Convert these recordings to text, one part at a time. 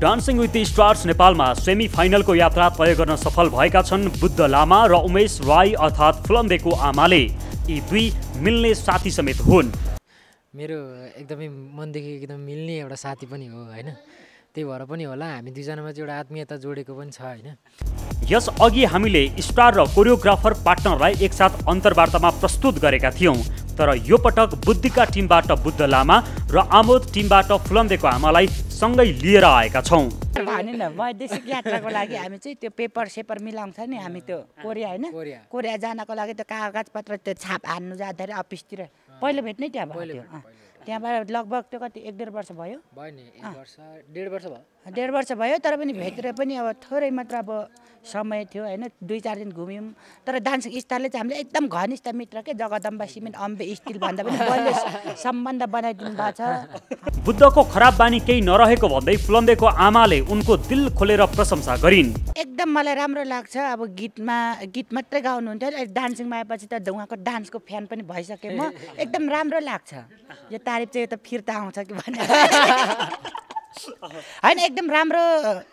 Dancing with the stars नेपालमा semi फाइनलको यात्रा तय गर्न सफल भएका छन् बुद्ध लामा र उमेश राई अर्थात् फुलम्बेको आमाले। यी दुई मिल्ने साथी समेत हुन्। मेरो एकदमै मनदेखि एकदम मिल्ने एउटा साथी पनि हो होइन? त्यही भएर पनि होला हामी दुईजनामा चाहिँ एउटा आत्मीयता जोडेको पनि छ होइन? यस अघि हामीले स्टार र कोरियोग्राफर पार्टनरलाई एकसाथ अन्तर्वार्तामा प्रस्तुत गरेका थियौँ तर यो पटक बुद्धिका टिमबाट बुद्ध लामा र आमोद टिमबाट फुलम्बेको आमालाई सँगै लिएर आएका छौँ। भने न वैदेशिक यात्राको लागि हामी चाहिँ त्यो पेपर सेपर मिलाउँछ नि हामी त्यो कोरिया होइन? कोरिया। जानको लागि त्यो कागज पत्र त्यो छाप हान्नु जाँदाखेरि अफिसतिर पहिलो भेट्नै त्यहाँ भयो। त्यहाँबाट लगभग त्यो कति एक डेढ वर्ष भयो। भयो नि डेढ वर्ष भयो। डेढ वर्ष भयो तर पनि भेटेर पनि अब थोरै मात्र अब समय थियो होइन? दुई चार दिन घुम्यौँ। तर डान्स स्टारले चाहिँ हामीले एकदम घनिष्ठ मित्र के? जगदम्बा सिमेन्ट अम्बे स्टिल भन्दा पनि बलियो सम्बन्ध बनाइदिनु भएको छ। बुद्धको खराब बानी केही नरहेको भन्दै फुलम्बेको आमाले उनको दिल खोलेर प्रशंसा गरिन्। एकदम मलाई राम्रो लाग्छ अब गीतमा गीत मात्रै गाउनुहुन्थ्यो। डान्सिङमा आएपछि त उहाँको डान्सको फ्यान पनि भइसकेँ म। एकदम राम्रो लाग्छ। यो तारिफ चाहिँ यो त फिर्ता आउँछ कि भने होइन एकदम राम्रो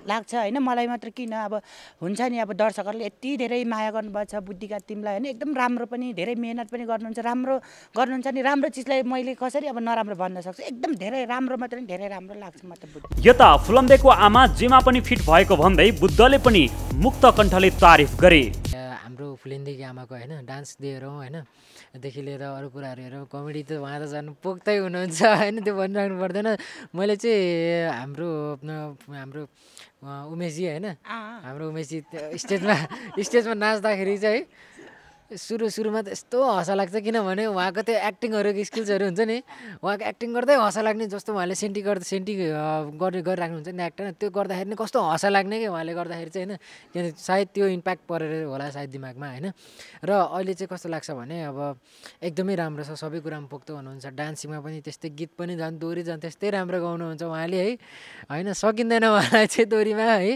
लाग्छ होइन मलाई मात्र किन? अब हुन्छ नि अब दर्शकहरूले यति धेरै माया गर्नुभएको छ बुद्धिका टिमलाई होइन एकदम राम्रो पनि धेरै मेहनत पनि गर्नुहुन्छ राम्रो गर्नुहुन्छ नि राम्रो चिजलाई मैले कसरी अब नराम्रो भन्न सक्छु? एकदम धेरै राम्रो मात्रै नि धेरै राम्रो लाग्छ म त बुद्धि। यता फुलम्बेको आमा जेमा पनि फिट भएको भन्दै बुद्धले पनि मुक्त कण्ठले तारिफ गरे। या हाम्रो फुलिन्देकी आमाको होइन डान्स दिएर होइन देखि लिएर अरू कुराहरू हेरौँ कमेडी त उहाँ त झन् पोख्दै हुनुहुन्छ होइन त्यो भनिराख्नु पर्दैन। मैले चाहिँ हाम्रो हाम्रो उमेशजी होइन हाम्रो उमेशजी स्टेजमा स्टेजमा नाच्दाखेरि चाहिँ सुरु सुरुमा त यस्तो हँसा लाग्छ किनभने उहाँको त्यो एक्टिङहरूको स्किल्सहरू हुन्छ नि उहाँको एक्टिङ गर्दै हँसा लाग्ने जस्तो उहाँले सेन्टी गर्दा सेन्टी अ, गरि गरिराख्नुहुन्छ नि एक्टर त्यो गर्दाखेरि नि कस्तो हँसा लाग्ने कि उहाँले गर्दाखेरि चाहिँ होइन किनभने सायद त्यो इम्प्याक्ट परेर होला सायद दिमागमा होइन? र अहिले चाहिँ कस्तो लाग्छ भने अब एकदमै राम्रो छ सबै कुरामा पोख्दो हुनुहुन्छ। डान्सिङमा पनि त्यस्तै गीत पनि झन् दोहोरी झन् त्यस्तै राम्रो गाउनुहुन्छ उहाँले है? होइन सकिँदैन उहाँलाई चाहिँ दोहोरीमा है?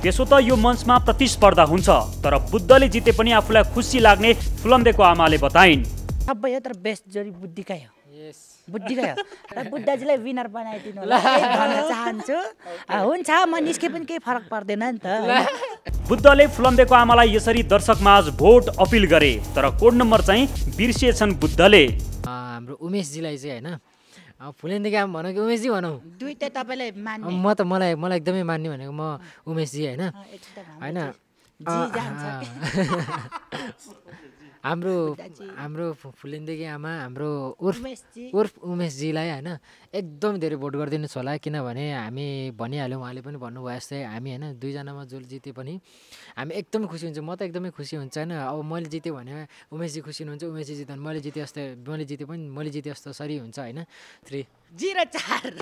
त्यसो त यो मञ्चमा प्रतिस्पर्धा हुन्छ तर बुद्धले जिते पनि आफूलाई खुसी लाग्ने फुलम्बेको आमाले बताइन्। सबै हो तर बेस्ट जोडी बुद्धिकै हो। यस बुद्धिकै हो। र बुद्धजीलाई विनर बनाइदिनु होला। भन्न चाहन्छु। हुन्छ म निस्के पनि केही फरक पर्दैन नि त? बुद्धले फुलम्बेको आमालाई यसरी दर्शकमाझ भोट अपिल गरे तर कोड नम्बर चाहिँ बिर्सिएछन् बुद्धले। हाम्रो उमेशजीलाई चाहिँ होइन। अब फुलेन्देखि आम भनौँ कि उमेशजी भनौँ। दुइटै तपाईँलाई म त मलाई मलाई एकदमै मान्ने भनेको म उमेशजी होइन। होइन हाम्रो। हाम्रो फुलेन्देकी आमा हाम्रो उर्फ उर्फ उमेशजीलाई होइन एकदम धेरै भोट गरिदिनुहोस् होला किनभने हामी भनिहाल्यौँ उहाँले पनि भन्नुभयो जस्तै हामी होइन दुईजनामा जसले जिते पनि हामी एकदमै खुसी हुन्छ। म त एकदमै खुसी हुन्छ होइन। अब मैले जितेँ भने उमेशजी खुसी हुनुहुन्छ उमेशजी जित्यो भने मैले जितेँ जस्तै मैले जितेँ पनि मैले जितेँ जस्तो सरी हुन्छ होइन। थ्री जिरो चार।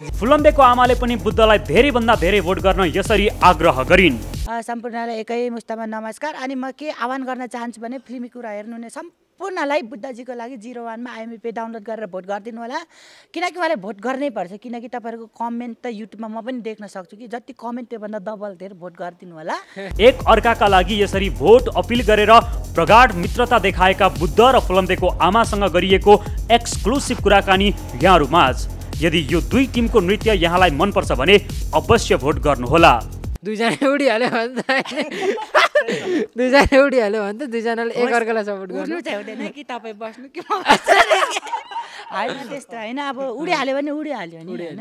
फुलम्बेको आमाले पनि बुद्धलाई धेरैभन्दा धेरै भोट गर्न यसरी आग्रह गरिन्। सम्पूर्णलाई एकै मुस्तामा नमस्कार। अनि म के आह्वान गर्न चाहन्छु भने फिल्मी कुरा हेर्नुहुने सम्पूर्णलाई बुद्धजीको लागि जिरो वानमा आइएमपी डाउनलोड गरेर भोट गरिदिनु होला। किनकि उहाँले भोट गर्नै पर्छ किनकि तपाईँहरूको कमेन्ट त युट्युबमा म पनि देख्न सक्छु कि जति कमेन्ट त्योभन्दा डबल धेरै भोट गरिदिनु होला। एक अर्काका लागि यसरी भोट अपिल गरेर प्रगाढ मित्रता देखाएका बुद्ध र फुलम्बेको आमासँग गरिएको एक्सक्लुसिभ कुराकानी यहाँहरू माझ यदि यो दुई टिमको नृत्य यहाँलाई मनपर्छ भने अवश्य भोट गर्नुहोला। दुईजना उडिहाल्यो भने त दुईजना उडिहाल्यो भने त दुईजनाले एकअर्कालाई सपोर्ट गर्नु। उड्नु चाहिँ हुँदैन कि तपाईँ बस्नु कि। होइन त्यस्तो होइन अब उडिहाल्यो भने उडिहाल्यो नि होइन।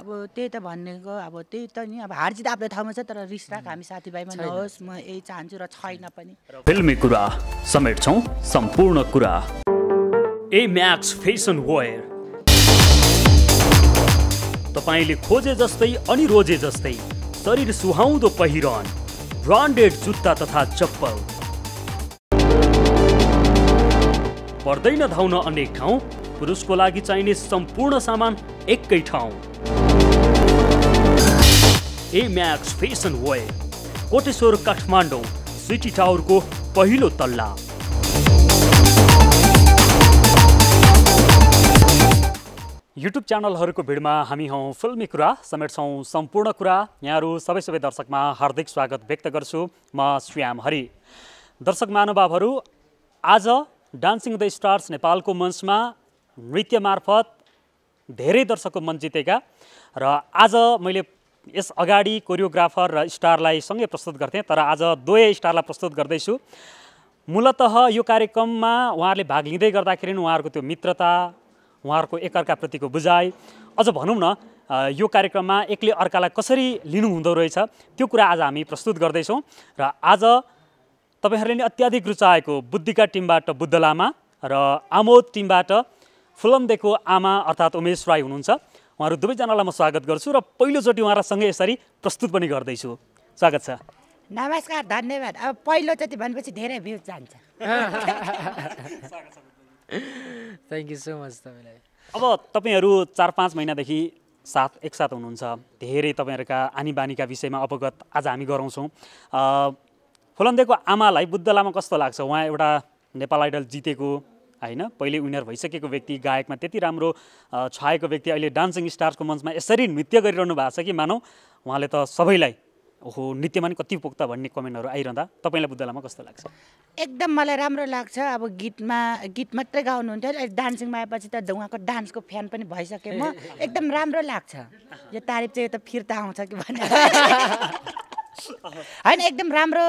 अब त्यही त भनेको अब त्यही त नि अब हार जित आफ्नो ठाउँमा छ तर रिस राख हामी साथीभाइमा नहोस् म यही चाहन्छु र छैन पनि। फिल्मी कुरा समेट्छौँ सम्पूर्ण कुरा। A Max fashion wear. तपाईँले खोजे जस्तै अनि रोजे जस्तै। शरीर सुहाउँदो पहिरन ब्रान्डेड जुत्ता तथा चप्पल। पर्दैन धाउन अनेक ठाउँ पुरुषको लागि चाहिने सम्पूर्ण सामान एकै ठाउँ। A Max fashion wear Koteshwar Kathmandu city टावरको पहिलो तल्ला। युट्युब च्यानलहरूको भिडमा हामी हौँ फिल्मी कुरा समेट्छौँ सम्पूर्ण कुरा। यहाँहरू सबै सबै दर्शकमा हार्दिक स्वागत व्यक्त गर्छु। म श्याम हरि। दर्शक महानुभावहरू आज डान्सिङ द स्टार्स नेपालको मञ्चमा नृत्य मार्फत धेरै दर्शकको मन जितेका र आज मैले यस अगाडि कोरियोग्राफर र स्टारलाई सँगै प्रस्तुत गर्थेँ तर आज दुवै स्टारलाई प्रस्तुत गर्दैछु। मूलत यो कार्यक्रममा उहाँहरूले भाग लिँदै गर्दाखेरि उहाँहरूको त्यो मित्रता उहाँहरूको एकअर्काप्रतिको बुझाइ। अझ भनौँ न यो कार्यक्रममा एकले अर्कालाई कसरी लिनु हुँदो रहेछ त्यो कुरा आज हामी प्रस्तुत गर्दैछौँ र आज तपाईँहरूले नि अत्याधिक रुचाएको बुद्धिका टिमबाट बुद्ध लामा र आमोद टिमबाट फुलम्देको आमा अर्थात् उमेश राई हुनुहुन्छ। उहाँहरू दुवैजनालाई म स्वागत गर्छु र पहिलोचोटि उहाँहरूसँगै यसरी प्रस्तुत पनि गर्दैछु। स्वागत छ। नमस्कार धन्यवाद। अब पहिलोचोटि भनेपछि धेरै भ्युज जान्छ। थ्याङ्क यू सो मच तपाईँलाई। अब तपाईँहरू चार पाँच महिनादेखि साथ एकसाथ हुनुहुन्छ। धेरै तपाईँहरूका आनी बानीका विषयमा अवगत आज हामी गराउँछौँ। फुलन्देको आमालाई बुद्ध लामा कस्तो लाग्छ? उहाँ एउटा नेपाल आइडल जितेको होइन? पहिले विनर भइसकेको व्यक्ति गायकमा त्यति राम्रो छाएको व्यक्ति अहिले डान्सिङ स्टार्सको मञ्चमा यसरी नृत्य गरिरहनु भएको छ कि मानौ? उहाँले त सबैलाई ओहो नृत्यमा नि कति पोख्त भन्ने कमेन्टहरू आइरहँदा तपाईँलाई बुद्ध लामा कस्तो लाग्छ? एकदम मलाई राम्रो लाग्छ। अब गीतमा गीत मात्रै गाउनुहुन्थ्यो अहिले डान्सिङमा आएपछि त उहाँको डान्सको फ्यान पनि भइसकेँ म। एकदम राम्रो लाग्छ। यो तारिफ चाहिँ यो त फिर्ता आउँछ कि भने होइन एकदम राम्रो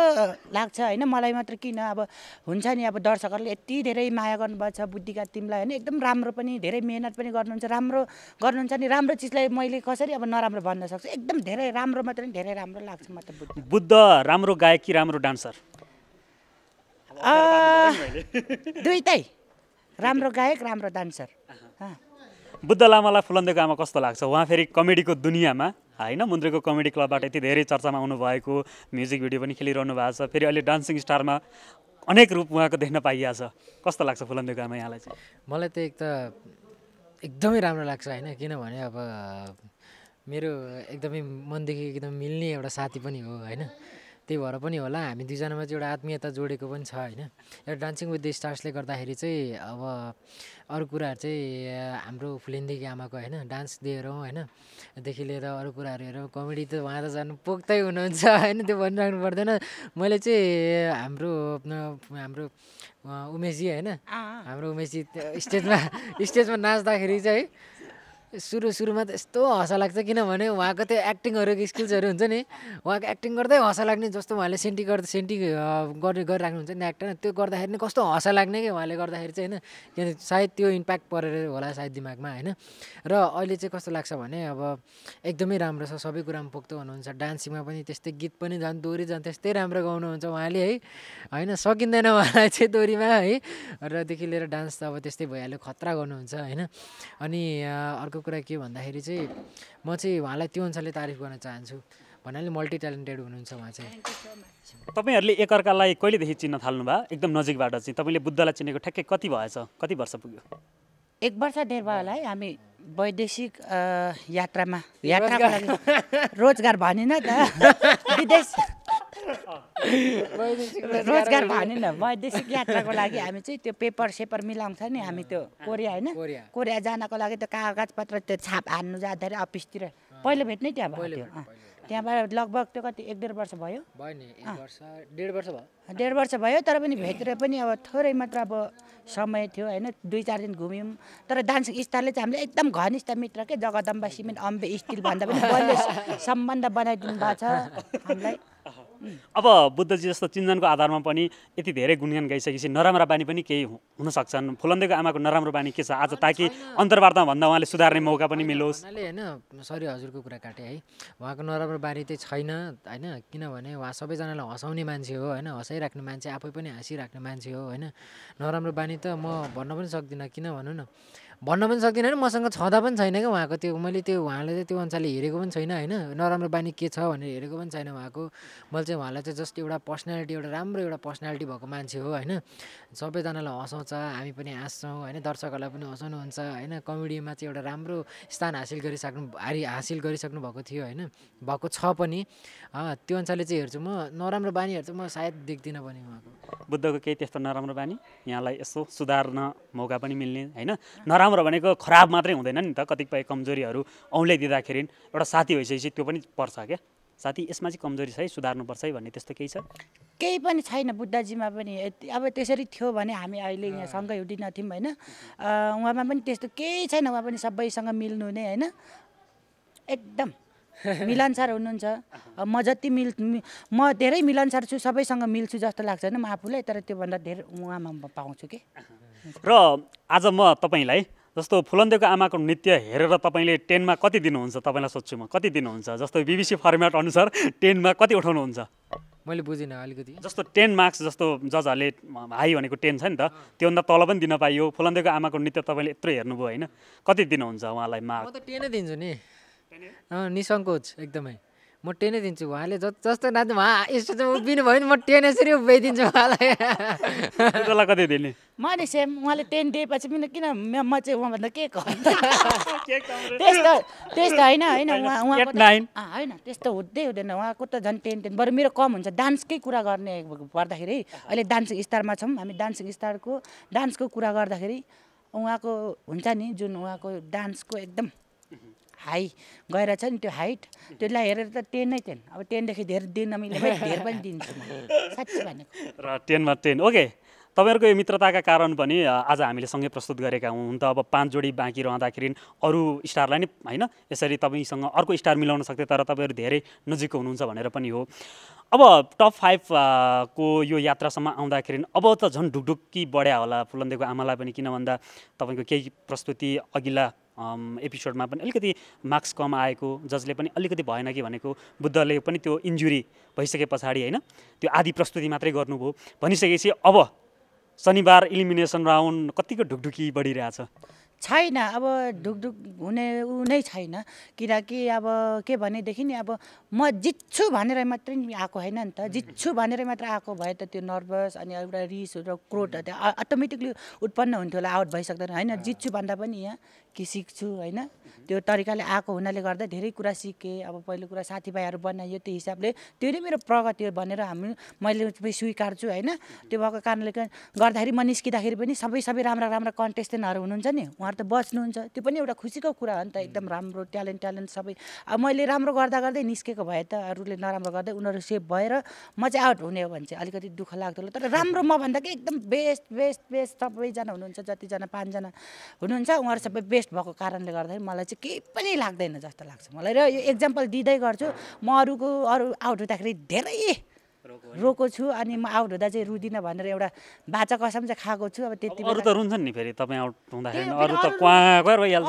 लाग्छ। होइन मलाई मात्र किन? अब हुन्छ नि अब दर्शकहरूले यति धेरै माया गर्नुभएको छ बुद्धिका टिमलाई होइन एकदम राम्रो पनि धेरै मेहनत पनि गर्नुहुन्छ राम्रो गर्नुहुन्छ नि। राम्रो चिजलाई मैले कसरी अब नराम्रो भन्न सक्छु? एकदम धेरै राम्रो मात्रै नि धेरै राम्रो लाग्छ म त बुद्धि। बुद्ध राम्रो गायक कि राम्रो डान्सर? दुइटै। राम्रो गायक राम्रो डान्सर। बुद्ध लामालाई फुलन्देको आमा कस्तो लाग्छ? उहाँ फेरि कमेडीको दुनियाँमा। होइन मुन्द्रेको कमेडी क्लबबाट यति धेरै चर्चामा आउनुभएको म्युजिक भिडियो पनि खेलिरहनु भएको छ फेरि अहिले डान्सिङ स्टारमा अनेक रूप उहाँको देख्न पाइएको छ। कस्तो लाग्छ फुलन्देको आमा यहाँलाई चाहिँ? मलाई त एक त एकदमै राम्रो लाग्छ होइन किनभने अब मेरो एकदमै मनदेखि एकदम मिल्ने एउटा साथी पनि हो होइन। त्यही भएर पनि होला हामी दुईजनामा चाहिँ एउटा आत्मीयता जोडेको पनि छ होइन? एउटा डान्सिङ विथ द स्टार्सले गर्दाखेरि चाहिँ अब अरू कुराहरू चाहिँ हाम्रो फुलिन्देकी आमाको होइन? डान्स दिएर होइन? देखि लिएर अरू कुराहरू हेरेर कमेडी त उहाँ त झन् पोख्दै हुनुहुन्छ होइन? त्यो भनिराख्नु पर्दैन। मैले चाहिँ हाम्रो हाम्रो उमेशजी होइन। हाम्रो उमेशजी स्टेजमा स्टेजमा नाच्दाखेरि चाहिँ सुरु सुरुमा त यस्तो हँसा लाग्छ किनभने उहाँको त्यो एक्टिङहरूको स्किल्सहरू हुन्छ नि उहाँको एक्टिङ गर्दै हँसा लाग्ने जस्तो उहाँले सेन्टी गर्दा सेन्टी गरि गरिराख्नुहुन्छ नि एक्टर त्यो गर्दाखेरि नि कस्तो हँसा लाग्ने कि उहाँले गर्दाखेरि चाहिँ होइन किनभने सायद त्यो इम्प्याक्ट परेर होला सायद दिमागमा होइन? र अहिले चाहिँ कस्तो लाग्छ भने अब एकदमै राम्रो छ सबै कुरामा पोख्दो हुनुहुन्छ। डान्सिङमा पनि त्यस्तै गीत पनि झन् दोहोरी झन् त्यस्तै राम्रो गाउनुहुन्छ उहाँले है? होइन सकिँदैन उहाँलाई चाहिँ दोहोरीमा है? रदेखि लिएर डान्स त अब त्यस्तै भइहाल्यो खतरा गर्नुहुन्छ होइन? अनि अ, अर्को कुरा के भन्दाखेरि चाहिँ म चाहिँ उहाँलाई त्यो अनुसारले तारिफ गर्न चाहन्छु। भन्नाले मल्टी ट्यालेन्टेड हुनुहुन्छ उहाँ चाहिँ। तपाईँहरूले एकअर्कालाई कहिलेदेखि चिन्न थाल्नु भयो एकदम नजिकबाट चाहिँ। तपाईँले बुद्धलाई चिनेको ठ्याक्कै कति भएछ? कति वर्ष पुग्यो? एक वर्ष डेढ भयो होला है। हामी वैदेशिक यात्रामा यात्राको लागि रोजगार भनिन त। विदेश रोजगार भनिन। वैदेशिक यात्राको लागि हामी चाहिँ त्यो पेपर सेपर मिलाउँछ नि हामी त्यो कोरिया होइन। कोरिया। जानको लागि त्यो कागज पत्र त्यो छाप हान्नु जाँदाखेरि अफिसतिर। पहिलो भेट्नै त्यहाँ भयो। त्यहाँबाट लगभग त्यो कति एक डेढ वर्ष भयो। भयो नि एक वर्ष डेढ वर्ष भयो। डेढ वर्ष भयो तर पनि भेटेर पनि अब थोरै मात्र अब समय थियो होइन। दुई चार दिन घुम्यौँ। तर डान्सिङ स्टारले चाहिँ हामीले एकदम घनिष्ठ मित्र के? जगदम्बा सिमेन्ट अम्बे स्टिल भन्दा पनि बलियो सम्बन्ध बनाइदिनु भएको छ हामीलाई। अब बुद्धजी जस्तो चिन्जनको आधारमा पनि यति धेरै गुणगान गाइसकेपछि नराम्रा बानी पनि केही हु- हुन सक्छन् फुलन्देको आमाको नराम्रो बानी के छ? आज ताकि अन्तर्वार्ता भन्दा उहाँले सुधार्ने मौका पनि मिलोस्। होइन सरी हजुरको कुरा काटेँ है। उहाँको नराम्रो बानी चाहिँ छैन होइन? किनभने उहाँ सबैजनालाई हँसाउने मान्छे हो होइन? हँसाइराख्ने मान्छे आफै पनि हाँसिराख्ने मान्छे हो होइन? नराम्रो बानी त म भन्न पनि सक्दिनँ किन भनौँ न? भन्न पनि सक्दिनँ होइन मसँग छँदा पनि छैन क्या उहाँको त्यो। मैले त्यो उहाँले चाहिँ त्यो अनुसारले हेरेको पनि छैन होइन। नराम्रो बानी के छ भनेर हेरेको पनि छैन उहाँको। मैले चाहिँ उहाँलाई चाहिँ जस्ट एउटा पर्सनालिटी एउटा राम्रो एउटा पर्सनालिटी भएको मान्छे हो होइन। सबैजनालाई हँसाउँछ हामी पनि हाँस्छौँ होइन दर्शकहरूलाई पनि हँसाउनुहुन्छ होइन। कमेडीमा चाहिँ एउटा राम्रो स्थान हासिल गरिसक्नु हारि हासिल गरिसक्नु भएको थियो होइन। भएको छ पनि। त्यो अनुसारले चाहिँ हेर्छु म नराम्रो बानीहरू चाहिँ म सायद देख्दिनँ पनि उहाँको। बुद्धको केही त्यस्तो नराम्रो बानी यहाँलाई यसो सुधार्न मौका पनि मिल्ने होइन। नराम्रो भनेको खराब मात्रै हुँदैन नि त। कतिपय कमजोरीहरू औँल्याइदिँदाखेरि एउटा साथी भइसकेपछि त्यो पनि पर्छ क्या। साथी यसमा चाहिँ कमजोरी छ है सुधार्नुपर्छ है भन्ने त्यस्तो केही छ? केही पनि छैन बुद्धजीमा पनि। अब त्यसरी थियो भने हामी अहिले यहाँ सँगै हुँदिनथ्यौँ होइन। उहाँमा पनि त्यस्तो केही छैन। उहाँ पनि सबैसँग मिल्नु नै होइन। एकदम मिलनसार हुनुहुन्छ। म जति मिल मि- म धेरै मिलनसार छु सबैसँग मिल्छु जस्तो लाग्छ होइन। म आफूलाई तर त्योभन्दा धेरै उहाँमा म पाउँछु कि। र आज म तपाईँलाई जस्तो फुलन्देको आमाको नृत्य हेरेर तपाईँले टेनमा कति दिनुहुन्छ? तपाईँलाई सोध्छु म। कति दिनुहुन्छ? जस्तो बिबिसी फर्मेट अनुसार टेनमा कति उठाउनुहुन्छ? मैले बुझिनँ अलिकति। जस्तो टेन मार्क्स जस्तो जजहरूले हाई भनेको टेन छ नि त त्योभन्दा तल पनि दिन पाइयो। फुलन्देको आमाको नृत्य तपाईँले यत्रो हेर्नुभयो होइन। कति दिनुहुन्छ उहाँलाई म मार्क त टेनै दिन्छु नि। निसङ्कोच एकदमै। म टेनै दिन्छु उहाँले ज जस्तो नाच्नु उहाँ यस्तो चाहिँ उभिनु भयो भने म टेन यसरी उभिदिन्छु उहाँलाई. त्यसलाई कति दिने? मैले सेम उहाँले टेन दिएपछि पनि किन म चाहिँ उहाँभन्दा के कम? त्यस्तो त्यस्तो होइन होइन उहाँ होइन त्यस्तो हुँदै हुँदैन उहाँको त झन् टेन टेन बरु मेरो कम हुन्छ डान्सकै कुरा गर्ने पर्दाखेरि अहिले डान्सिङ स्टारमा छौँ हामी डान्सिङ स्टारको डान्सको कुरा गर्दाखेरि उहाँको हुन्छ नि जुन उहाँको डान्सको एकदम हाई गएर छ नि त्यो हाइट त्यसलाई हेरेर त टेन नै टेन। अब टेनदेखि धेरै दिन भने धेरै पनि दिन्छु म। साँच्ची भनेको। र टेनमा टेन। ओके। तपाईँहरूको यो मित्रताका कारण पनि आज हामीले सँगै प्रस्तुत गरेका हौँ। हुन त अब पाँच जोडी बाँकी रहँदाखेरि अरू स्टारलाई नै होइन यसरी तपाईँसँग अर्को स्टार मिलाउन सक्थे तर तपाईँहरू धेरै नजिक हुनुहुन्छ भनेर पनि हो। अब टप फाइभ को यो यात्रासम्म आउँदाखेरि अब त झन् ढुकढुकी बढ्या होला फुलन्देको आमालाई पनि किन भन्दा तपाईँको केही प्रस्तुति अघिल्ला एपिसोडमा पनि अलिकति मार्क्स कम आएको जजले पनि अलिकति भएन कि भनेको बुद्धले पनि त्यो इन्जुरी भइसके पछाडि होइन? त्यो आधी प्रस्तुति मात्रै गर्नुभयो। भनिसकेपछि अब शनिबार इलिमिनेसन राउन्ड कतिको ढुकढुकी बढिरहेछ? छैन। अब ढुकढुक हुने ऊ नै छैन। किनकि अब के भनेदेखि नि अब म जित्छु भनेर मात्रै आएको होइन नि त। जित्छु भनेर मात्र आएको भए त त्यो नर्भस अनि एउटा रिस र क्रोध अटोमेटिकली उत्पन्न हुन्थ्यो होला आउट भइसक्दैन। होइन? जित्छु भन्दा पनि यहाँ कि सिक्छु होइन? त्यो तरिकाले आएको हुनाले गर्दा धेरै कुरा सिकेँ। अब पहिलो कुरा साथीभाइहरू बनाइयो त्यो हिसाबले त्यो नै मेरो प्रगति हो भनेर हामी मैले स्वीकार्छु होइन? त्यो भएको कारणले गर्- गर्दाखेरि म निस्किँदाखेरि पनि सबै सबै राम्रा राम्रा कन्टेस्टेन्टहरू हुनुहुन्छ नि। उहाँहरू त बच्नुहुन्छ त्यो पनि एउटा खुसीको कुरा हो नि त एकदम राम्रो ट्यालेन्ट ट्यालेन्ट सबै। अब मैले राम्रो गर्दा गर्दै निस्केको भए त अरूले नराम्रो गर्दै उनीहरू सेभ भएर म चाहिँ आउट हुने हो भने चाहिँ अलिकति दुःख लाग्दो तर राम्रो म भन्दा कि एकदम बेस्ट बेस्ट बेस्ट सबैजना हुनुहुन्छ जतिजना पाँचजना हुनुहुन्छ उहाँहरू सबै बेस्ट भएको कारणले गर्दाखेरि मलाई चाहिँ केही पनि लाग्दैन जस्तो लाग्छ मलाई। र यो एक्जाम्पल दिँदै गर्छु म अरूको अरू आउट हुँदाखेरि धेरै रोएको छु अनि म आउट हुँदा चाहिँ रुदिनँ भनेर एउटा बाचा कसम चाहिँ खाएको छु। अब त्यति अरू त रुन्छन् नि फेरि तपाईँ आउट हुँदाखेरि अरू त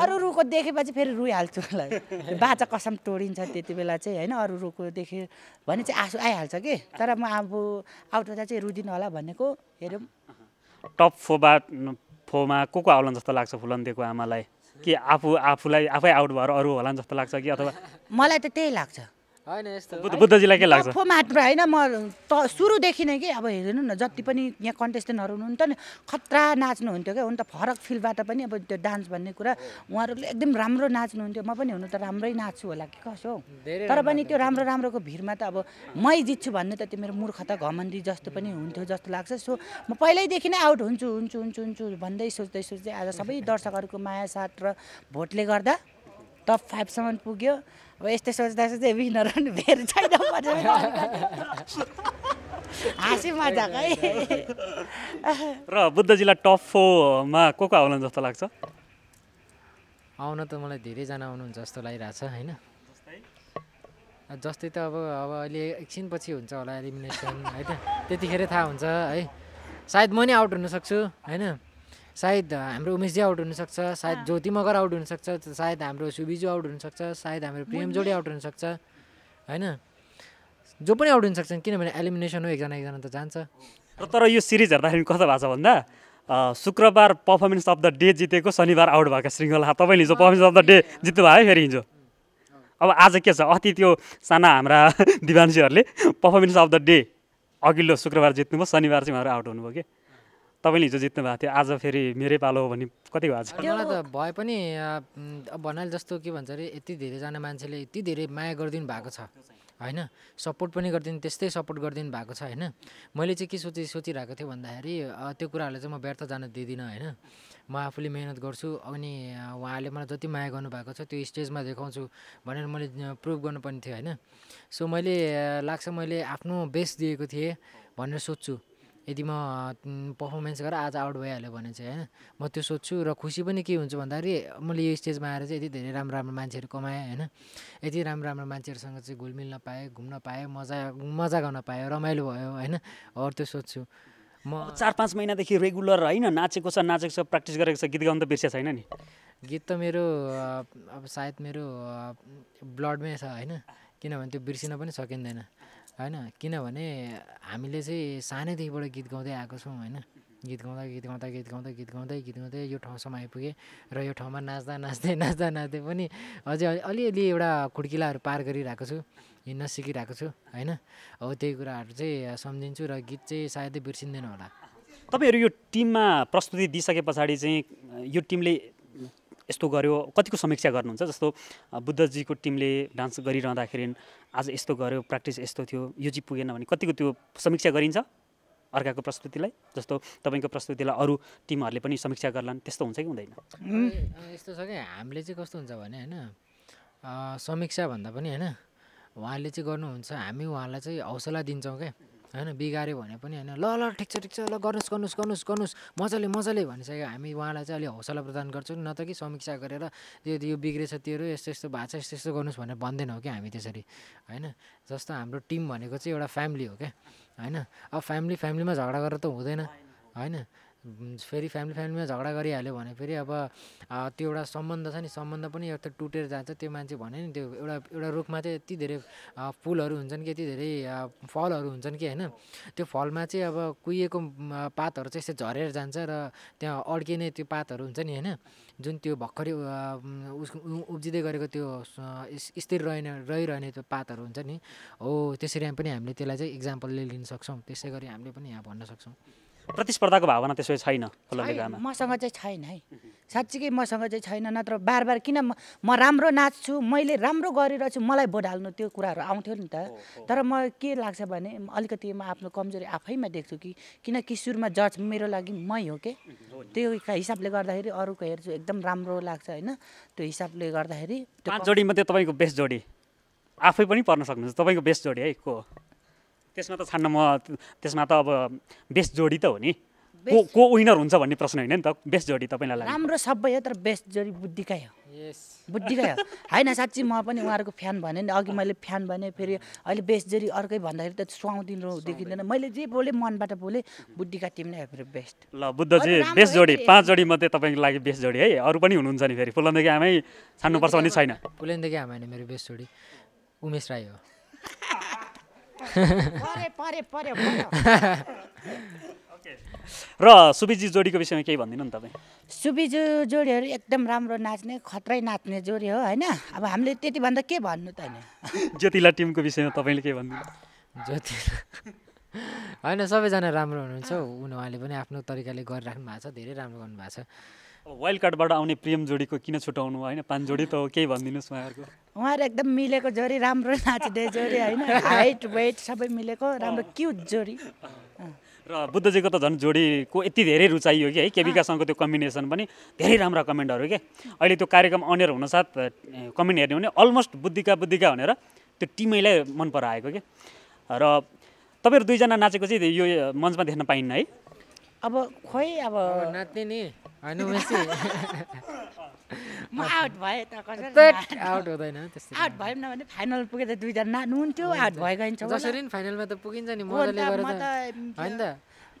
अरू- रुखको देखेपछि फेरि रुइहाल्छु मलाई बाचा कसम तोडिन्छ त्यति बेला चाहिँ होइन अरू रुखको देख्यो भने चाहिँ आँसु आइहाल्छ कि। तर म अब आउट हुँदा चाहिँ रुदिनँ होला भनेको हेरौँ। टप फोमा फोमा को को आउलान् जस्तो लाग्छ फुलन्देको आमालाई? कि आफू आफूलाई आफै आउट भएर अरू होलान् जस्तो लाग्छ कि अथवा मलाई त त्यही लाग्छ। बुद्धजीलाई के लाग्छ? मात्र होइन म त सुरुदेखि नै कि अब हेर्नु न जति पनि यहाँ कन्टेस्टेन्टहरू हुनुहुन्थ्यो नि खतरा नाच्नुहुन्थ्यो क्या हुन त फरक फिल्डबाट पनि अब त्यो डान्स भन्ने कुरा उहाँहरूले एकदम राम्रो नाच्नुहुन्थ्यो। म पनि हुनु त राम्रै नाच्छु होला कि कसो हौ? तर पनि त्यो राम्रो राम्रोको भिडमा त अब मै जित्छु भन्ने त त्यो मेरो मूर्खता घमण्डी जस्तो पनि हुन्थ्यो जस्तो लाग्छ। सो म पहिल्यैदेखि नै आउट हुन्छु हुन्छु हुन्छु हुन्छु भन्दै सोच्दै सोच्दै आज सबै दर्शकहरूको माया साथ र भोटले गर्दा टप फाइभसम्म पुग्यो। अब यस्तै सोच्दा सोच्दै विनर पनि भेर छैन भनेर हाँसी मजाक है र बुद्धजीलाई टप फोरमा को को आउलान् जस्तो लाग्छ आउन त मलाई धेरैजना आउनुहुन्छ जस्तो लागिरहेछ होइन जस्तै त अब अब अहिले एकछिनपछि हुन्छ होला एलिमिनेसन होइन त्यतिखेरै थाहा हुन्छ है सायद म नै आउट हुनसक्छु होइन सायद हाम्रो उमेशजी आउट हुनसक्छ सायद ज्योति मगर आउट हुनसक्छ सायद हाम्रो सुबिजु आउट हुनसक्छ सायद हाम्रो प्रेम जोडी आउट हुनसक्छ होइन? जो पनि आउट हुनसक्छन् किनभने एलिमिनेसन हो एकजना एकजना त जान्छ। र तर यो सिरिज हेर्दाखेरि कस्तो भएको छ भन्दा अ, शुक्रबार पर्फर्मेन्स अफ द डे जितेको शनिबार आउट भएको श्रृङ्खला। तपाईँले हिजो पर्फर्मेन्स अफ द डे जित्नु भयो है फेरि हिजो? अब आज के छ? अस्ति त्यो साना हाम्रा दिवांशीहरूले पर्फर्मेन्स अफ द डे अघिल्लो शुक्रबार जित्नुभयो शनिबार चाहिँ उहाँहरू आउट हुनुभयो कि? तपाईँले हिजो जित्नु भएको थियो आज फेरि मेरै पालो हो भने कति भएको छ? मलाई त भए पनि अब भन्नाले जस्तो के भन्छ अरे यति धेरैजना मान्छेले यति धेरै माया गरिदिनु भएको छ होइन? सपोर्ट पनि गरिदिनु त्यस्तै सपोर्ट गरिदिनु भएको छ होइन? मैले चाहिँ के सोचि सोचिरहेको थिएँ भन्दाखेरि त्यो कुराहरूलाई चाहिँ म व्यर्थ जान दिँदिनँ होइन? म आफूले मिहिनेत गर्छु अनि उहाँले मलाई जति माया गर्नुभएको छ त्यो स्टेजमा देखाउँछु भनेर मैले प्रुभ गर्नुपर्ने थियो होइन? सो मैले लाग्छ मैले आफ्नो बेस्ट दिएको थिएँ भनेर सोध्छु। यदि म पर्फर्मेन्स गरेर आज आउट भइहाल्यो भने चाहिँ होइन म त्यो सोध्छु र खुसी पनि के हुन्छ भन्दाखेरि मैले यो स्टेजमा आएर चाहिँ यति धेरै राम्रो राम्रो मान्छेहरू कमाएँ होइन। यति राम्रो राम्रो मान्छेहरूसँग चाहिँ घुलमिल्न पाएँ घुम्न पाएँ मजा मजा गर्न पाएँ रमाइलो भयो होइन अरू त्यो सोध्छु। म चार पाँच महिनादेखि रेगुलर होइन नाचेको छ नाचेको छ प्र्याक्टिस गरेको छ गीत गाउनु त बिर्सिया छैन नि। गीत त मेरो अब सायद मेरो ब्लडमै छ होइन किनभने त्यो बिर्सिन पनि सकिँदैन। होइन किनभने हामीले चाहिँ सानैदेखिबाट गीत गाउँदै आएको छौँ होइन। गीत गाउँदा गीत गाउँदा गीत गाउँदा गीत गाउँदै गीत गाउँदै यो ठाउँसम्म आइपुगेँ र यो ठाउँमा नाच्दा नाच्दै नाच्दा नाच्दै पनि अझै अलि- अलिअलि एउटा खुड्किलाहरू पार गरिरहेको छु हिँड्न सिकिरहेको छु होइन। हो त्यही कुराहरू चाहिँ सम्झिन्छु र गीत चाहिँ सायदै बिर्सिँदैन होला। तपाईँहरू यो टिममा प्रस्तुति दिइसके पछाडि चाहिँ यो टिमले यस्तो गर्यो कतिको समीक्षा गर्नुहुन्छ? जस्तो बुद्धजीको टिमले डान्स गरिरहँदाखेरि आज यस्तो गर्यो प्र्याक्टिस यस्तो थियो यो चाहिँ पुगेन भने कतिको त्यो समीक्षा गरिन्छ? अर्काको प्रस्तुतिलाई? जस्तो तपाईँको प्रस्तुतिलाई अरू टिमहरूले पनि समीक्षा गर्लान् त्यस्तो हुन्छ कि हुँदैन? यस्तो छ कि हामीले चाहिँ कस्तो हुन्छ भने होइन समीक्षा भन्दा पनि होइन उहाँले चाहिँ गर्नुहुन्छ हामी उहाँलाई चाहिँ हौसला दिन्छौँ क्या होइन बिगाऱ्यो भने पनि होइन ल ल ठिक छ ठिक छ ल गर्नुहोस् गर्नुहोस् गर्नुहोस् गर्नुहोस् मजाले मजाले भनिसक्यो। हामी उहाँलाई चाहिँ अलिक हौसला प्रदान गर्छौँ न त कि समीक्षा गरेर त्यो यो बिग्रेछ तेरो यस्तो यस्तो भएको छ यस्तो यस्तो गर्नुहोस् भनेर भन्दैनौँ क्या हामी त्यसरी होइन? जस्तो हाम्रो टिम भनेको चाहिँ एउटा फ्यामिली हो क्या होइन? अब फ्यामिली फ्यामिलीमा झगडा गरेर त हुँदैन होइन? फेरि फ्यामिली फ्यामिलीमा झगडा गरिहाल्यो भने फेरि अब त्यो एउटा सम्बन्ध छ नि सम्बन्ध पनि एउटा टुटेर जान्छ। त्यो मान्छे भने नि त्यो एउटा एउटा रुखमा चाहिँ यति धेरै फुलहरू हुन्छन् कि यति धेरै फलहरू हुन्छन् कि होइन त्यो फलमा चाहिँ अब कुहिएको पातहरू चाहिँ यस्तो झरेर जान्छ र त्यहाँ अड्किने त्यो पातहरू हुन्छ नि होइन जुन त्यो भर्खरै उस उब्जिँदै गरेको त्यो स्थिर रहने रहिरहने त्यो पातहरू हुन्छ नि हो त्यसरी पनि हामीले त्यसलाई चाहिँ इक्जाम्पलले लिन सक्छौँ। त्यसै गरी हामीले पनि यहाँ भन्न सक्छौँ। प्रतिस्पर्धाको भावना त्यसो छैन मसँग चाहिँ छैन है। साँच्चीकै मसँग चाहिँ छैन नत्र बार बार किन म राम्रो नाच्छु मैले राम्रो गरिरहेछु मलाई भोट हाल्नु त्यो कुराहरू आउँथ्यो नि त। तर म के लाग्छ भने अलिकति म आफ्नो कमजोरी आफैमा देख्छु कि किनकि सुरुमा जज मेरो लागि मै हो के? त्यो हिसाबले गर्दाखेरि अरूको हेर्छु एकदम राम्रो लाग्छ होइन। त्यो हिसाबले गर्दाखेरि त्यो पाँच जोडीमध्ये तपाईँको बेस्ट जोडी। आफै पनि पर्न सक्नुहुन्छ तपाईँको बेस्ट जोडी है को? त्यसमा त छान्न म त्यसमा त अब बेस्ट जोडी त हो नि। को को विनर हुन्छ भन्ने प्रश्न होइन नि त। बेस्ट जोडी तपाईँलाई राम्रो सबै हो तर बेस्ट जरी बुद्धिकै हो। यस बुद्धिकै हो। होइन साँच्ची म पनि उहाँहरूको फ्यान भने नि अघि मैले फ्यान भने फेरि अहिले बेस्ट जरी अर्कै भन्दाखेरि त सुहाउँदिनु। देखिँदैन। मैले जे बोलेँ मनबाट बोलेँ बुद्धिका टिम नै हो फेरि बेस्ट। ल बुद्धजी बेस्ट जोडी। पाँच जोडी मध्ये तपाईँको लागि बेस्ट जोडी है। अरू पनि हुनुहुन्छ नि फेरि। फुलन्दगी आमै छान्नुपर्छ भन्ने छैन। पुलेनदेखि आमा होइन मेरो बेस्ट छोडी उमेश राई हो परे परे पऱ्यो पऱ्यो र सुबिजी जोडीको विषयमा केही भनिदिनु नि तपाईँ। सुबिजु जोडीहरू एकदम राम्रो नाच्ने खत्रै नाच्ने जोडी हो होइन? अब हामीले त्यति भन्दा के भन्नु त होइन? ज्योतिला टिमको विषयमा तपाईँले के भनिदिनु ज्योति होइन सबैजना राम्रो हुनुहुन्छ। उनी उहाँले पनि आफ्नो तरिकाले गरिराख्नु भएको छ धेरै राम्रो गर्नुभएको छ। वाइल्ड कार्डबाट आउने प्रेम जोडीको किन छुटाउनु? होइन पाँच जोडी त हो केही भनिदिनुहोस् उहाँहरूको। उहाँहरू एकदम मिलेको जोडी राम्रो नाच्ने जोडी होइन? हाइट वेट सबै मिलेको राम्रो क्युट जोडी। र बुद्धजीको त झन् जोडीको यति धेरै रुचाइयो कि है? केविकासँगको त्यो कम्बिनेसन पनि धेरै राम्रा कमेन्टहरू के? अहिले त्यो कार्यक्रम अनेर हुनसाथ कमेन्ट हेर्ने हो भने अलमोस्ट बुद्धिका बुद्धिका भनेर त्यो टिमैलाई मन पराएको के? र तपाईँहरू दुईजना नाचेको चाहिँ यो मञ्चमा देख्न पाइन्न है? अब खोइ अब नाच्ने नि। होइन उमेशजी म आउट भएँ त कसरी आउट हुँदैन त्यस्तो। आउट भएँ न भने फाइनल पुगे त दुईजना नाच्नु हुन्थ्यो आउट भयो गइन्छ। जसरी नि फाइनलमा त पुगिन्छ नि मजाले गरेर होइन त।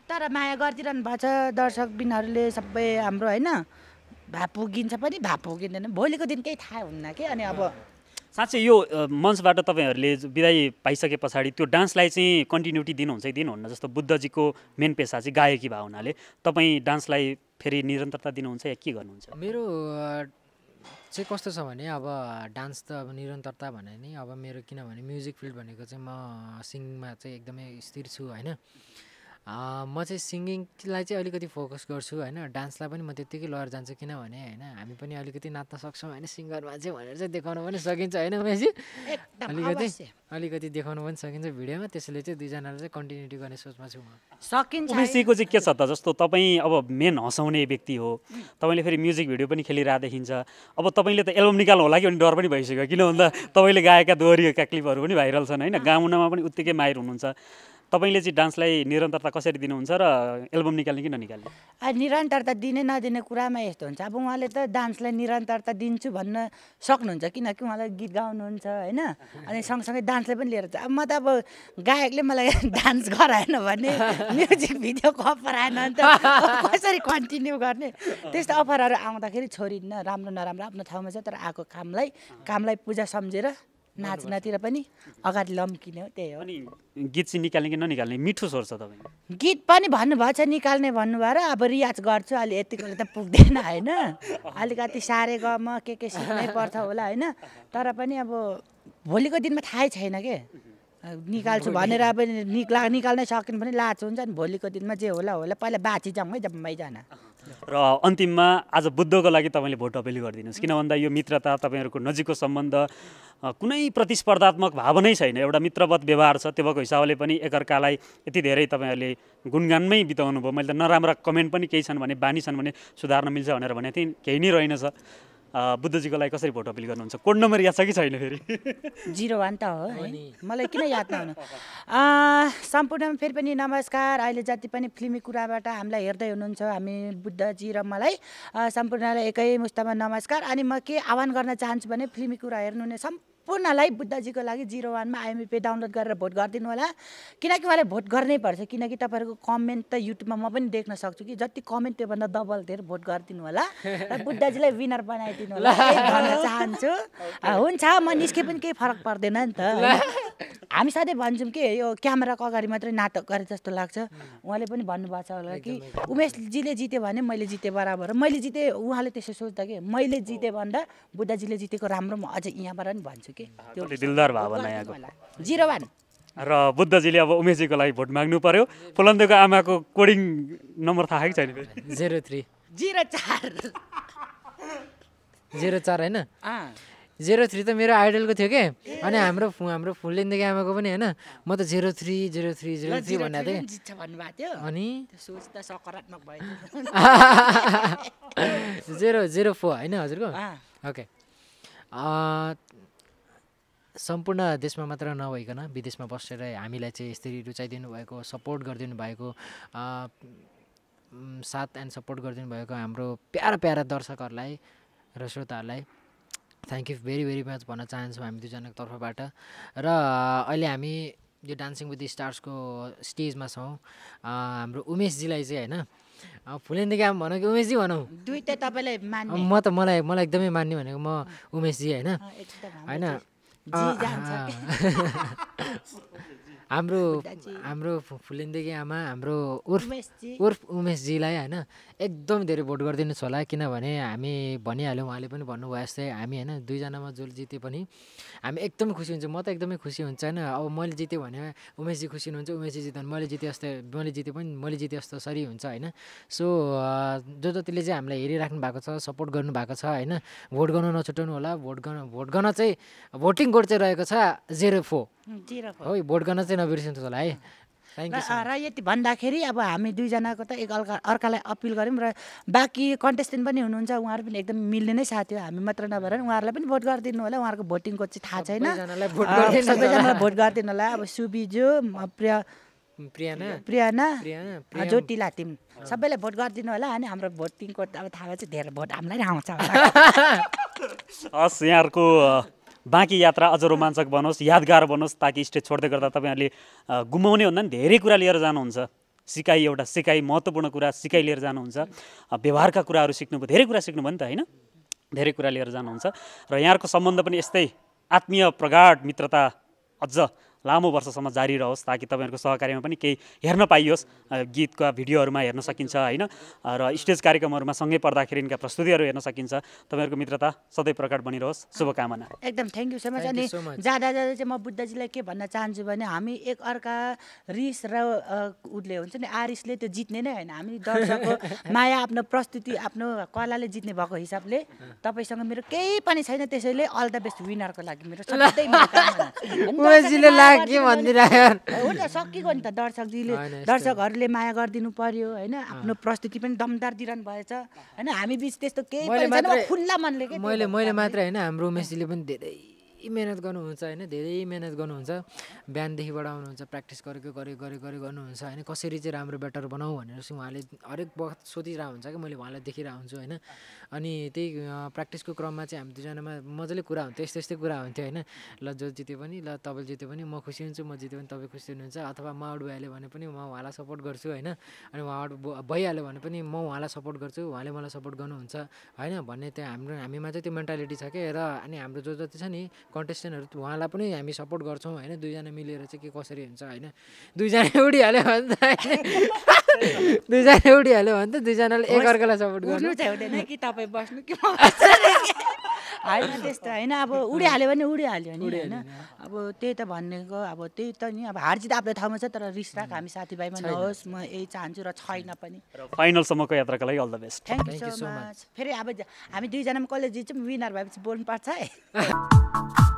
तर माया गरिदिरहनु भएको छ दर्शकबिनहरूले सबै हाम्रो होइन भा पुगिन्छ पनि भा पुगिँदैन। भोलिको दिन केही थाहा हुन्न कि? अनि अब साँच्चै यो मञ्चबाट तपाईँहरूले जो विदाई पाइसके पछाडि त्यो डान्सलाई चाहिँ कन्टिन्युटी दिनुहुन्छ कि दिनुहुन्न जस्तो बुद्धजीको मेन पेसा चाहिँ गायकी भए हुनाले। तपाईँ डान्सलाई फेरि निरन्तरता दिनुहुन्छ या के गर्नुहुन्छ? मेरो चाहिँ कस्तो छ भने अब डान्स त अब निरन्तरता भने नि अब मेरो किनभने म्युजिक फिल्ड भनेको चाहिँ म सिङ्गिङमा चाहिँ एकदमै स्थिर छु होइन? म चाहिँ सिङ्गिङलाई चाहिँ अलिकति फोकस गर्छु होइन। डान्सलाई पनि म त्यत्तिकै लएर जान्छु किनभने होइन हामी पनि अलिकति नाच्न सक्छौँ होइन सिङ्गर मान्छे भनेर चाहिँ देखाउन पनि सकिन्छ होइन मेसी एकदम अलिकति अवश्य। अलिकति देखाउन पनि सकिन्छ भिडियोमा त्यसैले चाहिँ दुईजनालाई चाहिँ कन्टिन्युटी गर्ने सोचमा छु म। सकिन्छ। उमेशजीको चाहिँ के छ त? जस्तो तपाईँ अब मेन हँसाउने व्यक्ति हो तपाईँले फेरि म्युजिक भिडियो पनि खेलिरहेको देखिन्छ अब तपाईँले त एल्बम निकाल्नु होला कि भन्ने डर पनि भइसक्यो? किन भन्दा तपाईँले गाएका दोहोरिएका क्लिपहरू पनि भाइरल छन् होइन। गाउनमा पनि उत्तिकै माहिर हुनुहुन्छ। तपाईँले चाहिँ डान्सलाई निरन्तरता कसरी दिनुहुन्छ र एल्बम निकाल्ने कि ननिकाल्ने? निरन्तरता दिने नदिने कुरामा यस्तो हुन्छ। अब उहाँले त डान्सलाई निरन्तरता दिन्छु भन्न सक्नुहुन्छ किनकि उहाँलाई गीत गाउनुहुन्छ होइन? अनि सँगसँगै डान्सलाई पनि लिएर अब म त अब गायकले मलाई डान्स गराएन भने म्युजिक भिडियोको अफर आएन भने त कसरी कन्टिन्यू गर्ने? त्यस्तो अफरहरू आउँदाखेरि छोडिन्न राम्रो नराम्रो आफ्नो ठाउँमा छ तर आएको कामलाई कामलाई पूजा सम्झेर नाच्नतिर पनि अगाडि लम्किने हो त्यही हो। अनि गीत चाहिँ निकाल्ने कि ननिकाल्ने? मिठो स्वर छ तपाईँ। गीत पनि भन्नुभएको छ निकाल्ने भन्नुभयो र अब रियाज गर्छु अलि यतिकोले त पुग्दैन होइन? अलिकति सारे गम के के सिक्नै पर्छ होला होइन? तर पनि अब भोलिको दिनमा थाहै छैन के? निकाल्छु भनेर अब निक्ला निकाल्नै सकिन पनि लाज हुन्छ नि भोलिको दिनमा जे होला होला। पहिला बाँची जाउँ है जम्मैजना र अन्तिममा आज बुद्धको लागि तपाईँले भोट अपिल गरिदिनुहोस्। किन भन्दा यो मित्रता तपाईँहरूको नजिकको सम्बन्ध कुनै प्रतिस्पर्धात्मक भावनै छैन। एउटा मित्रवत व्यवहार छ त्यो भएको हिसाबले पनि एकअर्कालाई यति धेरै तपाईँहरूले गुणगानमै बिताउनु भयो मैले त नराम्रा कमेन्ट पनि केही छन् भने बानी छन् भने सुधार्न मिल्छ भनेर भने थिएँ। केही नै रहेनछ। अ, बुद्धजीको लागि कसरी भोट अपिल गर्नुहुन्छ? कोड नम्बर याद छ कि छैन फेरि? जिरो वान त हो मलाई किन याद नहुनु? अँ, सम्पूर्णमा फेरि पनि नमस्कार। अहिले जति पनि फिल्मी कुराबाट हामीलाई हेर्दै हुनुहुन्छ हामी बुद्धजी र मलाई सम्पूर्णलाई एकै मुस्तामा नमस्कार। अनि म के आह्वान गर्न चाहन्छु भने फिल्मी कुरा हेर्नुहुने सम्पूर्णलाई बुद्धजीको लागि जिरो वानमा आइएमपी डाउनलोड गरेर भोट गरिदिनु होला। किनकि उहाँले भोट गर्नै पर्छ किनकि तपाईँहरूको कमेन्ट त युट्युबमा म पनि देख्न सक्छु कि जति कमेन्ट त्योभन्दा डबल धेरै भोट गरिदिनु होला र बुद्धजीलाई विनर बनाइदिनु होला। भन्न चाहन्छु। हुन्छ म निस्के पनि केही फरक पर्दैन नि त? हामी सधैँ भन्छौँ कि यो क्यामेराको अगाडि मात्रै नाटक गरे जस्तो लाग्छ। उहाँले पनि भन्नुभएको छ होला कि उमेशजीले जित्यो भने मैले जितेँ बराबर। मैले जितेँ उहाँले त्यसो सोच्दा कि मैले जितेँ भन्दा बुद्धजीले जितेको राम्रो म अझै यहाँबाट पनि भन्छु कि। त्यो दिलदार भावना यहाँको। Zero one. र बुद्धजीले अब उमेशजीको लागि भोट माग्नु पर्यो। फुलन्देको आमाको कोडिङ नम्बर थाहा कि छैन फेरि? Zero three. जिरो चार। जेरो चार होइन? जेरो थ्री त मेरो आइडलको थियो के? अनि हाम्रो हाम्रो फुलेन्देकी आमाको पनि होइन। म त zero three zero three zero three भनेको थिएँ। अनि? जेरो जेरो फोर होइन हजुरको? ओके सम्पूर्ण देशमा मात्र नभइकन विदेशमा बसेर हामीलाई चाहिँ यसरी रुचाइदिनु भएको सपोर्ट गरिदिनु भएको साथ एन्ड सपोर्ट गरिदिनु भएको हाम्रो प्यारा प्यारा दर्शकहरूलाई र श्रोताहरूलाई thank you very very much भन्न चाहन्छौँ हामी दुईजनाको तर्फबाट। र अहिले हामी यो डान्सिङ विथ स्टार्सको स्टेजमा छौँ। हाम्रो उमेशजीलाई चाहिँ होइन अ, फुलेन्देकी आमा भनौँ कि उमेशजी भनौँ? दुइटै तपाईँलाई मान्ने। म त मलाई मलाई एकदमै मान्ने भनेको म उमेशजी होइन। होइन हाम्रो। हाम्रो फुलेन्देकी आमा हाम्रो उर्फ उर्फ उमेशजीलाई होइन एकदम धेरै भोट गरिदिनुहोस् होला किनभने हामी भनिहाल्यौँ उहाँले पनि भन्नुभयो जस्तै हामी होइन दुईजनामा जो जिते पनि हामी एकदमै खुसी हुन्छ म त एकदमै खुसी हुन्छ होइन अब मैले जितेँ भने उमेशजी खुसी हुनुहुन्छ उमेशजी जित्यो भने मैले जितेँ जस्तै मैले जितेँ पनि मैले जितेँ जस्तो सरी हुन्छ होइन सो जो जतिले चाहिँ हामीलाई हेरिराख्नु भएको छ सपोर्ट गर्नुभएको छ होइन भोट गर्न नछुटाउनु होला भोट गर्न भोट गर्न चाहिँ भोटिङ कोड चाहिँ रहेको छ जिरो फोर। हो भोट गर्न चाहिँ नबिर्सिनुहोस् होला है। र यति भन्दाखेरि अब हामी दुईजनाको त एक अर्का अर्कालाई अपिल गऱ्यौँ र बाँकी कन्टेस्टेन्ट पनि हुनुहुन्छ उहाँहरू पनि एकदम मिल्ने नै साथी हो। हामी मात्र नभएर उहाँहरूलाई पनि भोट गरिदिनु होला। उहाँहरूको भोटिङको चाहिँ थाहा छैन। सबैजनालाई भोट गरिदिनु होला। सबैजनालाई भोट गरिदिनु होला। अब सुबिजु प्रिय प्रियाना? प्रियाना ज्योति लातिम। सबैलाई भोट गरिदिनु होला अनि हाम्रो भोटिङको अब थाहा भए चाहिँ धेरै भोट हामीलाई नै आउँछ होला। हस् यहाँहरूको बाँकी यात्रा अझ रोमाञ्चक बनोस् यादगार बनोस् ताकि स्टेज छोड्दै गर्दा तपाईँहरूले गुमाउने भन्दा पनि धेरै कुरा लिएर जानुहुन्छ। सिकाइ एउटा सिकाइ महत्त्वपूर्ण कुरा सिकाइ लिएर जानुहुन्छ। व्यवहारका कुराहरू सिक्नुभयो धेरै कुरा सिक्नुभयो नि त होइन? धेरै कुरा लिएर जानुहुन्छ। र यहाँहरूको सम्बन्ध पनि यस्तै आत्मीय प्रगाढ मित्रता अझ लामो वर्षसम्म जारी रहोस् ताकि तपाईँहरूको सहकार्यमा पनि केही हेर्न पाइयोस् गीतका भिडियोहरूमा हेर्न सकिन्छ होइन? र स्टेज कार्यक्रमहरूमा सँगै पर्दाखेरि यिनका प्रस्तुतिहरू हेर्न सकिन्छ। तपाईँहरूको मित्रता सधैँ प्रकट बनिरहोस्। शुभकामना। एकदम थ्याङ्क यू सो मच। अनि. जाँदा जाँदा चाहिँ म बुद्धजीलाई के भन्न चाहन्छु भने हामी एक अर्का रिस र उसले हुन्छ नि आरिसले त्यो जित्ने नै होइन। हामी दर्शकको माया आफ्नो प्रस्तुति आफ्नो कलाले जित्ने भएको हिसाबले तपाईँसँग मेरो केही पनि छैन त्यसैले अल द बेस्ट विनरको लागि मेरो भने- हो नि त सकिगयो नि त दर्शकजीले। दर्शकहरूले माया गरिदिनु पर्यो होइन? आफ्नो प्रस्तुति पनि दमदार दिइरहनु भएछ होइन? हामी बिच त्यस्तो केही खुल्ला मनले के मैले मैले मात्र होइन? हाम्रो उमेशजीले पनि धेरै मिहिनेत गर्नुहुन्छ होइन? धेरै मिहिनेत गर्नुहुन्छ। बिहानदेखिबाट आउनुहुन्छ प्र्याक्टिस गरेको गरे गरे गरे गर्नुहुन्छ होइन? कसरी चाहिँ राम्रो ब्याटर बनाऊ भनेर चाहिँ उहाँले हरेक वखत सोधिरहेको हुन्छ कि मैले उहाँलाई देखिरहेको हुन्छु होइन? अनि त्यही प्र्याक्टिसको क्रममा चाहिँ हामी दुईजनामा मजाले कुरा हुन्थ्यो यस्तै यस्तै कुरा हुन्थ्यो होइन? ल जो जित्यो पनि ल तपाईँ जित्यो पनि म खुसी हुन्छु म जित्यो भने तपाईँ खुसी हुनुहुन्छ। अथवा म आउट भइहाल्यो भने पनि म उहाँलाई सपोर्ट गर्छु होइन? अनि उहाँ आउट भइहाल्यो भने पनि म उहाँलाई सपोर्ट गर्छु उहाँले मलाई सपोर्ट गर्नुहुन्छ होइन? भन्ने त्यो हाम्रो हामीमा चाहिँ त्यो मेन्टालिटी छ कि? र अनि हाम्रो जो जति छ नि कन्टेस्टेन्टहरू उहाँलाई पनि हामी सपोर्ट गर्छौँ होइन? दुईजना मिलेर चाहिँ के कसरी हुन्छ होइन? दुईजना उडिहाल्यो भने त होइन? दुईजना उडिहाल्यो भने त दुईजनाले एकअर्कालाई सपोर्ट गर्नु। होइन त्यस्तो होइन। अब उडिहाल्यो भने उडिहाल्यो नि होइन। अब त्यही त भनेको अब त्यही त नि अब हार जित आफ्नो ठाउँमा छ तर रिस राख हामी साथीभाइमा नहोस् म यही चाहन्छु र छैन पनि। र फाइनलसम्मको यात्राको लागि all the best thank you so much फेरि अब हामी दुईजनामा कसले जित्छौँ विनर भएपछि बोल्नु पर्छ है।